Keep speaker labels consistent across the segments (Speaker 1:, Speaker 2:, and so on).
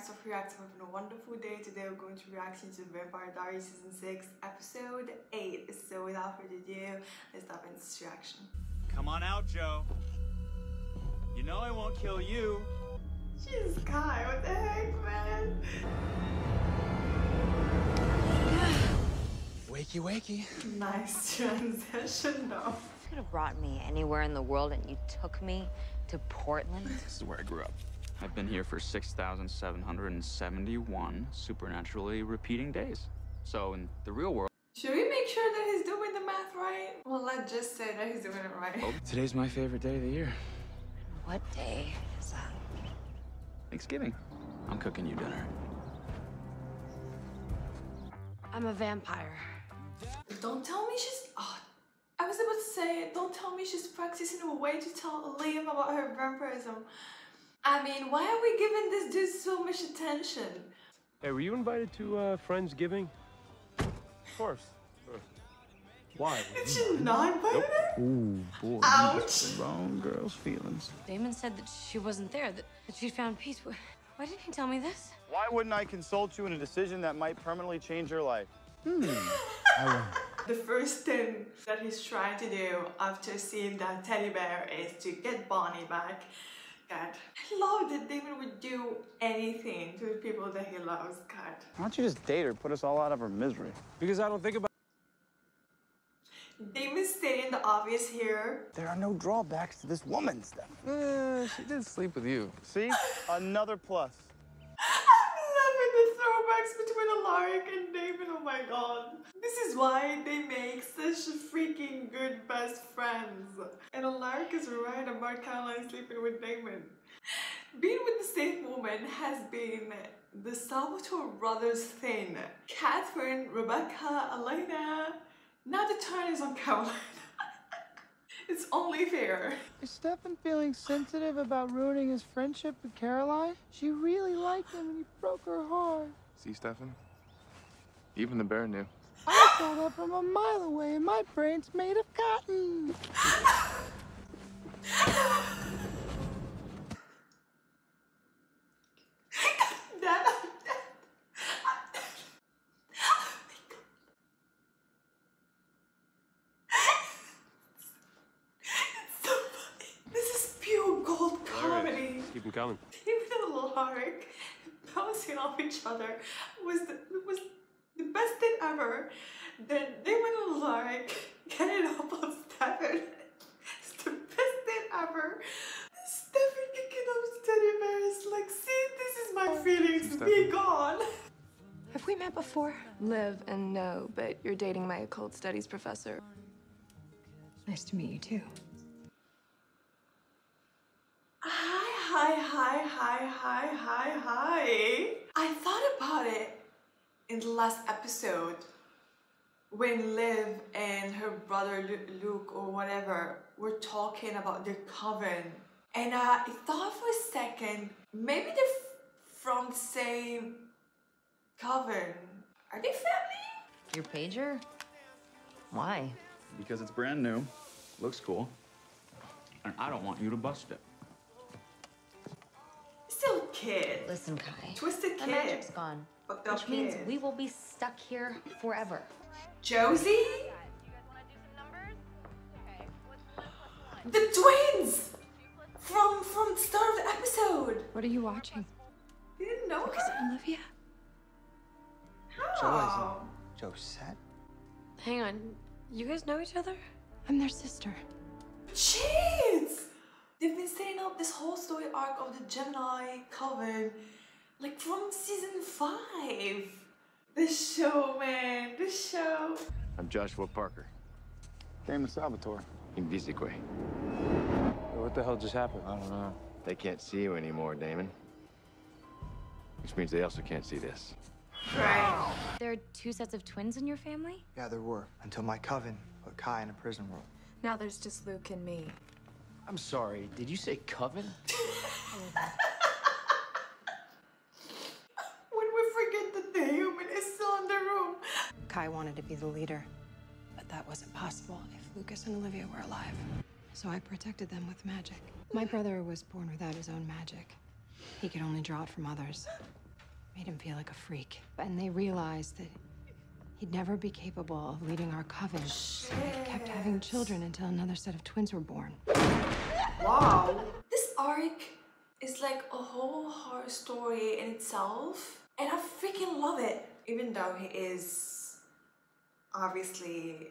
Speaker 1: reacts of reacts having a wonderful day. Today we're going to react to Vampire Diaries season 6 episode 8. So without further ado, let's dive into this reaction.
Speaker 2: Come on out, Jo. You know I won't kill you.
Speaker 1: Jesus Kai, what the heck, man?
Speaker 2: Wakey, wakey.
Speaker 1: Nice transition though.
Speaker 3: You could have brought me anywhere in the world and you took me to Portland?
Speaker 2: This is where I grew up. I've been here for 6,771 supernaturally repeating days. So in the real world,
Speaker 1: Should we make sure that he's doing the math right? Well, let's just say that he's doing it right.
Speaker 2: Oh, today's my favorite day of the year.
Speaker 3: What day is that?
Speaker 2: Thanksgiving. I'm cooking you dinner.
Speaker 4: I'm a vampire.
Speaker 1: Don't tell me she's. Oh, I was about to say. Don't tell me she's practicing a way to tell Liam about her vampirism. I mean, why are we giving this dude so much attention?
Speaker 5: Hey, were you invited to uh, Friendsgiving? Of course. Why?
Speaker 1: Did she not invite her?
Speaker 2: Ooh, boy.
Speaker 1: Ouch.
Speaker 2: Wrong girl's feelings.
Speaker 4: Damon said that she wasn't there, that, that she'd found peace. Wh- Why didn't he tell me this?
Speaker 6: Why wouldn't I consult you in a decision that might permanently change your life? Hmm.
Speaker 1: the first thing that he's trying to do after seeing that teddy bear is to get Bonnie back. God, I love that Damon would do anything to the people that he loves. God.
Speaker 6: Why don't you just date her, put us all out of our misery?
Speaker 5: Because I don't think about
Speaker 1: Damon stating the obvious here.
Speaker 6: There are no drawbacks to this woman, Steph.
Speaker 7: Uh, she did sleep with you.
Speaker 6: See? Another plus.
Speaker 1: I'm loving the throwbacks between Alaric and Damon. Oh my god. This is why they make such freaking good best friends. And Alaric is right about Caroline sleeping with Damon. Being with the same woman has been the Salvatore brothers thing. Katherine, Rebekah, Elena. Now the turn is on Caroline. it's only fair.
Speaker 8: Is Stefan feeling sensitive about ruining his friendship with Caroline? She really liked him and he broke her heart.
Speaker 7: See, Stefan? Even the bear knew.
Speaker 8: I saw that from a mile away and my brain's made of cotton.
Speaker 1: Dead. I'm dead. Oh my god. It's so funny. This is pure gold comedy.
Speaker 5: keep him coming.
Speaker 1: Damon and Alaric bouncing off each other was the, was the best thing ever. Then they Damon and Alaric getting up on Stefan. It's the best thing ever. Stefan kicking up teddy bears like, see, this is my feelings. Be gone.
Speaker 4: Have we met before?
Speaker 9: Liv and know, but you're dating my occult studies professor.
Speaker 4: Nice to meet you too.
Speaker 1: Hi, hi, hi, hi, hi, hi, hi. I thought about it in the last episode when Liv and her brother Luke or whatever were talking about their coven. And uh, I thought for a second, maybe they're from the same coven. Are they family?
Speaker 3: Your pager? Why?
Speaker 2: Because it's brand new, looks cool, and I don't want you to bust it.
Speaker 1: Still a kid.
Speaker 3: Listen, Kai.
Speaker 1: Twisted
Speaker 3: The
Speaker 1: kid.
Speaker 3: magic's gone.
Speaker 1: Fucked up
Speaker 3: Which means we will be stuck here forever.
Speaker 1: Josie? The twins! From from the start of the episode.
Speaker 9: What are you watching?
Speaker 1: You didn't know
Speaker 9: Is it
Speaker 1: her?
Speaker 9: Olivia?
Speaker 1: How?
Speaker 6: Josette?
Speaker 4: Hang on. You guys know each other?
Speaker 9: I'm their sister.
Speaker 1: Jeez! They've been setting up this whole story arc of the Gemini coven like from season five. This show, man. This show.
Speaker 7: I'm Joshua Parker.
Speaker 6: Damon Salvatore.
Speaker 7: Invisique.
Speaker 5: What the hell just happened?
Speaker 7: I don't know. They can't see you anymore, Damon. Which means they also can't see this.
Speaker 1: Right.
Speaker 10: There are two sets of twins in your family?
Speaker 11: Yeah, there were, until my coven put Kai in a prison world.
Speaker 9: Now there's just Luke and me.
Speaker 12: I'm sorry, did you say coven?
Speaker 1: When we forget that the human is still in the room.
Speaker 9: Kai wanted to be the leader, but that wasn't possible if Lucas and Olivia were alive. So I protected them with magic. My brother was born without his own magic. He could only draw it from others. made him feel like a freak. And they realized that he'd never be capable of leading our coven. So they kept having children until another set of twins were born.
Speaker 1: Wow. This arc is like a whole horror story in itself. And I freaking love it. Even though he is obviously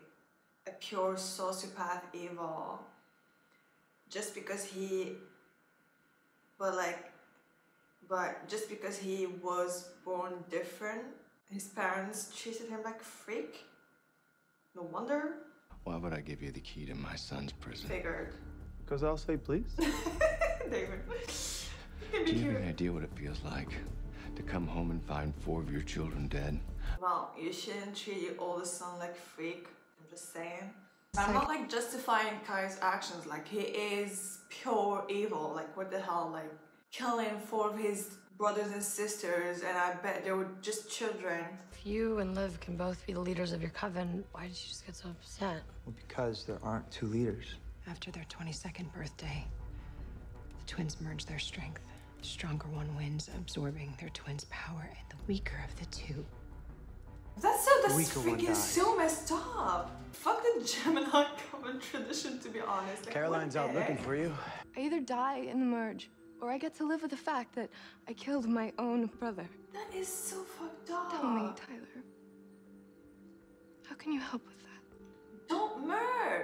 Speaker 1: a pure sociopath evil. Just because he but like but just because he was born different, his parents treated him like a freak. No wonder.
Speaker 7: Why would I give you the key to my son's prison?
Speaker 1: Figured.
Speaker 6: Because I'll say please.
Speaker 1: David.
Speaker 7: Do you have any idea what it feels like to come home and find four of your children dead?
Speaker 1: Well, you shouldn't treat your oldest son like a freak. I'm just saying. I'm not like justifying Kai's actions. Like he is pure evil. Like what the hell? Like killing four of his brothers and sisters, and I bet they were just children.
Speaker 4: If you and Liv can both be the leaders of your coven, why did you just get so upset?
Speaker 11: Well, because there aren't two leaders.
Speaker 9: After their 22nd birthday, the twins merge their strength. The stronger one wins, absorbing their twins' power, and the weaker of the two.
Speaker 1: That's so that's freaking so messed up. Fuck the Gemini coven tradition, to be honest. Like,
Speaker 11: Caroline's out looking for you.
Speaker 10: I either die in the merge, or I get to live with the fact that I killed my own brother.
Speaker 1: That is so fucked up.
Speaker 10: Tell me, Tyler. How can you help with that?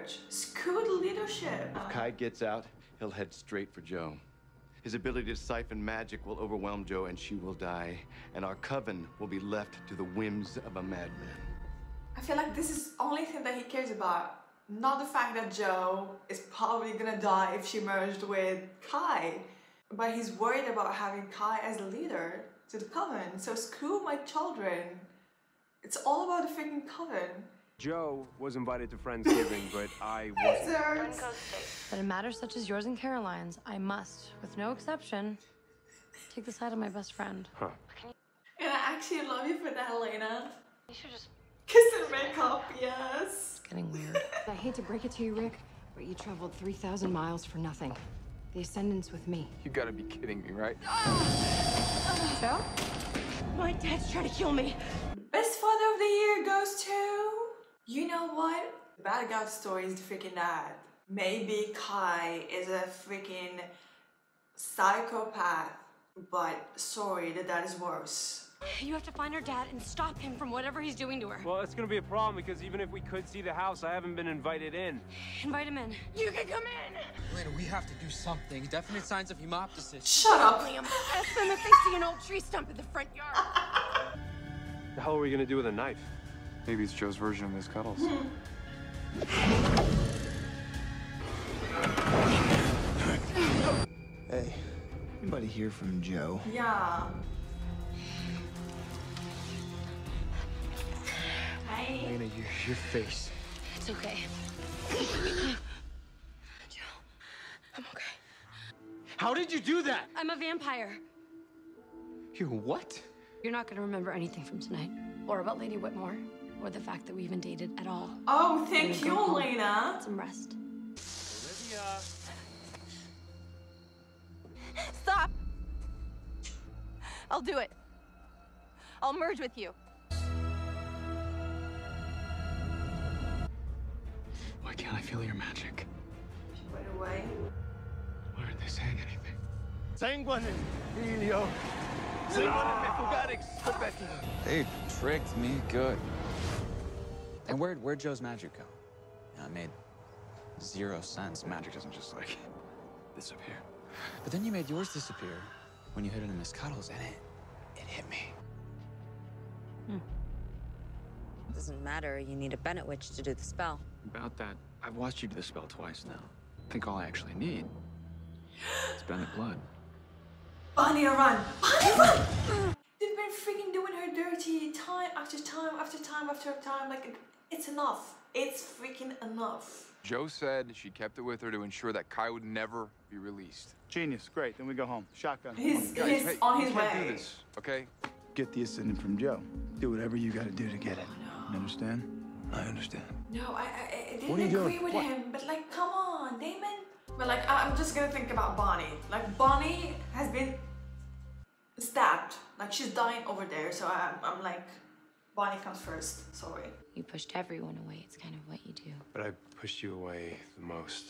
Speaker 1: Merge. Leadership.
Speaker 7: If Kai gets out, he'll head straight for Jo. His ability to siphon magic will overwhelm Jo and she will die, and our coven will be left to the whims of a madman.
Speaker 1: I feel like this is the only thing that he cares about. Not the fact that Jo is probably gonna die if she merged with Kai. But he's worried about having Kai as a leader to the coven. So screw my children. It's all about the freaking coven.
Speaker 5: Jo was invited to Friendsgiving, but I wasn't.
Speaker 1: Lizards.
Speaker 4: But in matters such as yours and Caroline's, I must, with no exception, take the side of my best friend.
Speaker 5: Huh.
Speaker 1: And I actually love you for that, Elena.
Speaker 4: You should just
Speaker 1: Kiss and make up, yes.
Speaker 4: It's getting weird.
Speaker 9: I hate to break it to you, Rick, but you traveled 3,000 miles for nothing. The Ascendant's with me.
Speaker 2: You gotta be kidding me, right?
Speaker 9: Jo? My dad's trying to kill me.
Speaker 1: Best father of the year goes to. You know what? The bad guy story is the freaking dad. Maybe Kai is a freaking psychopath, but sorry, the dad is worse.
Speaker 4: You have to find her dad and stop him from whatever he's doing to her.
Speaker 5: Well, it's gonna be a problem because even if we could see the house, I haven't been invited in.
Speaker 4: Invite him in. You can come in.
Speaker 12: Elena, we have to do something. Definite signs of hemoptysis.
Speaker 1: Shut up.
Speaker 4: Liam, ask them if they see an old tree stump in the front yard.
Speaker 5: The hell are we gonna do with a knife?
Speaker 2: Maybe it's Jo's version of Miss Cuddles.
Speaker 11: Hey, anybody hear from Jo?
Speaker 1: Yeah. Hey.
Speaker 11: Elena, your, your face.
Speaker 4: It's okay. Jo, I'm okay.
Speaker 12: How did you do that?
Speaker 4: I'm a vampire.
Speaker 12: You're what?
Speaker 4: You're not gonna remember anything from tonight, or about Lady Whitmore, or the fact that we even dated at all.
Speaker 1: Oh, thank you, Elena.
Speaker 4: Some rest.
Speaker 5: Olivia.
Speaker 10: Stop! I'll do it. I'll merge with you.
Speaker 2: Why can't I feel your magic?
Speaker 1: By the way.
Speaker 2: Why aren't they saying anything?
Speaker 6: Sanguine Helio. Sanguine me.
Speaker 13: They tricked me good. And where'd, where'd Jo's magic go? You know, it made zero sense. Magic doesn't just like disappear. But then you made yours disappear when you hit it in Miss Cuddles, and it, it hit me. Hmm.
Speaker 3: Doesn't matter. You need a Bennett witch to do the spell.
Speaker 2: About that, I've watched you do the spell twice now. I think all I actually need is Bennett blood.
Speaker 1: Bonnie, run! Bonnie, run! They've been freaking doing her dirty time after time after time after time. Like, it's enough. It's freaking enough.
Speaker 14: Jo said she kept it with her to ensure that Kai would never be released.
Speaker 6: Genius. Great. Then we go home. Shotgun.
Speaker 1: He's,
Speaker 14: Guys,
Speaker 1: he's
Speaker 14: hey,
Speaker 1: on
Speaker 14: we
Speaker 1: his
Speaker 14: can't
Speaker 1: way.
Speaker 14: do this, okay?
Speaker 11: Get the ascendant from Jo. Do whatever you gotta do to get it. Oh, you understand? I understand.
Speaker 1: No, I, I, I didn't
Speaker 11: What are you
Speaker 1: agree
Speaker 11: doing?
Speaker 1: with
Speaker 11: What?
Speaker 1: him, but like, come on, Damon. But like, I- I'm just gonna think about Bonnie. Like, Bonnie has been stabbed like she's dying over there, so I'm, I'm like, Bonnie comes first. Sorry.
Speaker 4: You pushed everyone away. It's kind of what you do.
Speaker 5: But I pushed you away the most.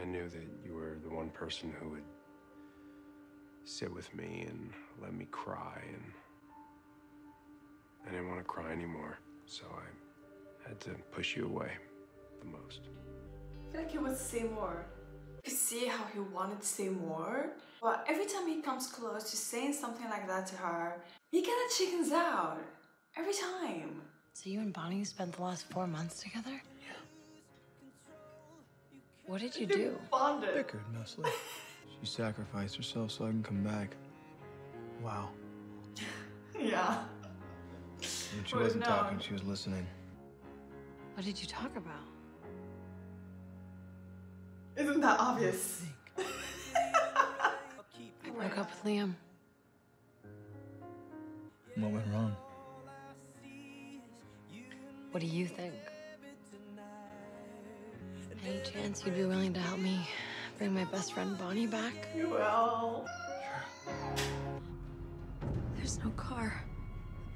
Speaker 5: I knew that you were the one person who would sit with me and let me cry, and I didn't want to cry anymore, so I had to push you away the most.
Speaker 1: I feel like he would say more. You could see how he wanted to say more, but every time he comes close to saying something like that to her, he kind of chickens out. Every time.
Speaker 4: So you and Bonnie spent the last four months together?
Speaker 11: Yeah.
Speaker 4: What did you do?
Speaker 1: Bonded.
Speaker 11: Bickered mostly. she sacrificed herself so I can come back. Wow.
Speaker 1: Yeah.
Speaker 11: When she wasn't
Speaker 1: no.
Speaker 11: talking, she was listening.
Speaker 4: What did you talk about?
Speaker 1: Isn't that obvious?
Speaker 4: I broke up with Liam.
Speaker 11: What went wrong?
Speaker 4: What do you think? Any chance you'd be willing to help me bring my best friend Bonnie back?
Speaker 1: You will.
Speaker 4: There's no car.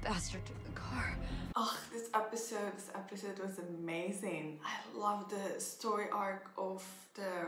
Speaker 4: The bastard took the car.
Speaker 1: Oh, this episode, this episode was amazing. I love the story arc of the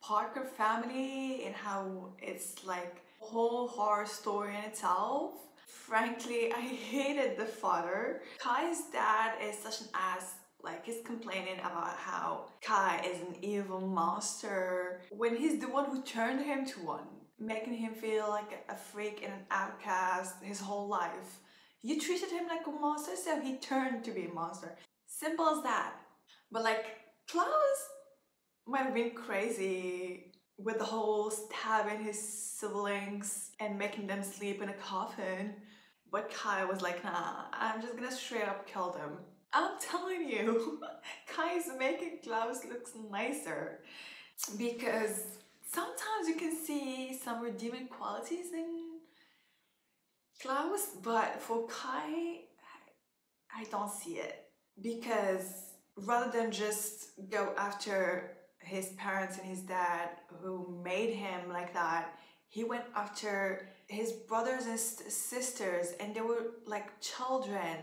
Speaker 1: Parker family and how it's like a whole horror story in itself. Frankly, I hated the father. Kai's dad is such an ass. Like he's complaining about how Kai is an evil monster when he's the one who turned him to one, making him feel like a freak and an outcast his whole life. You treated him like a monster, so he turned to be a monster. Simple as that. But like Klaus might have been crazy with the whole stabbing his siblings and making them sleep in a coffin. But Kai was like, nah, I'm just gonna straight up kill them. I'm telling you, Kai is making Klaus looks nicer because sometimes you can see some redeeming qualities in Klaus, but for Kai, I don't see it because rather than just go after his parents and his dad who made him like that, he went after his brothers and sisters, and they were like children,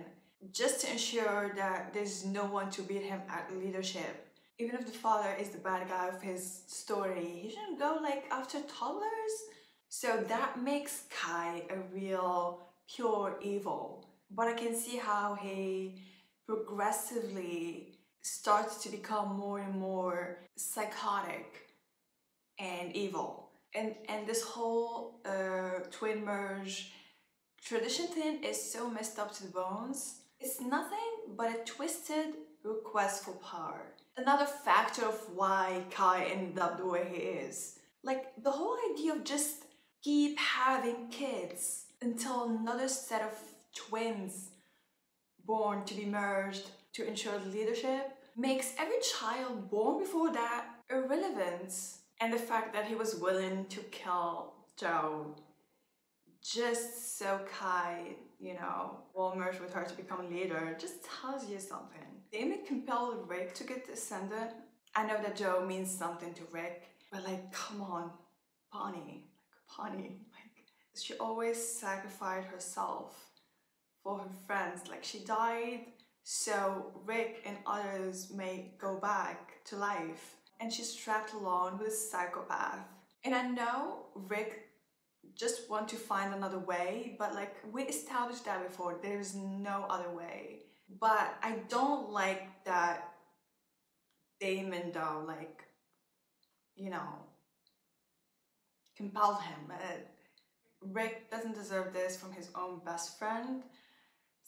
Speaker 1: just to ensure that there's no one to beat him at leadership. Even if the father is the bad guy of his story, he shouldn't go like after toddlers. So that makes Kai a real pure evil. But I can see how he progressively starts to become more and more psychotic and evil. And and this whole uh, twin merge tradition thing is so messed up to the bones. It's nothing but a twisted request for power. Another factor of why Kai ended up the way he is. Like the whole idea of just keep having kids until another set of twins born to be merged to ensure leadership makes every child born before that irrelevant. And the fact that he was willing to kill Jo just so Kai, you know, will merge with her to become leader just tells you something. Damon compelled Rick to get descendant. I know that Jo means something to Rick, but like, come on, Bonnie, like Bonnie, like she always sacrificed herself for her friends. Like she died so Rick and others may go back to life. And she's trapped alone with a psychopath. And I know Rick just want to find another way, but like we established that before, there's no other way. But I don't like that Damon though, like, you know, compelled him. Uh, Rick doesn't deserve this from his own best friend.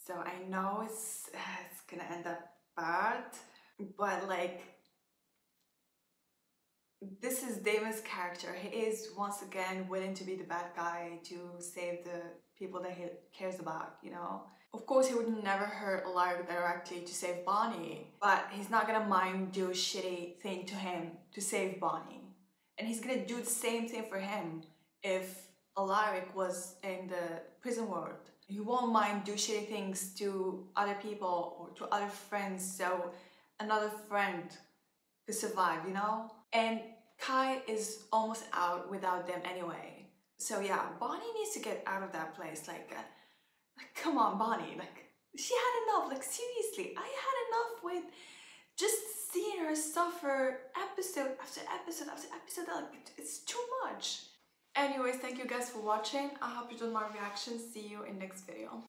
Speaker 1: So I know it's it's gonna end up bad, but like this is Damon's character. He is once again willing to be the bad guy to save the people that he cares about, you know? Of course, he would never hurt Alaric directly to save Bonnie, but he's not gonna mind do a shitty thing to him to save Bonnie. And he's gonna do the same thing for him if Alaric was in the prison world. He won't mind do shitty things to other people or to other friends so another friend could survive, you know? And Kai is almost out without them anyway. So yeah, Bonnie needs to get out of that place. Like, uh, like come on, Bonnie. Like, she had enough. Like, seriously, I had enough with just seeing her suffer episode after episode after episode. Like, it's too much. Anyways, thank you guys for watching. I hope you enjoyed my reaction. See you in next video.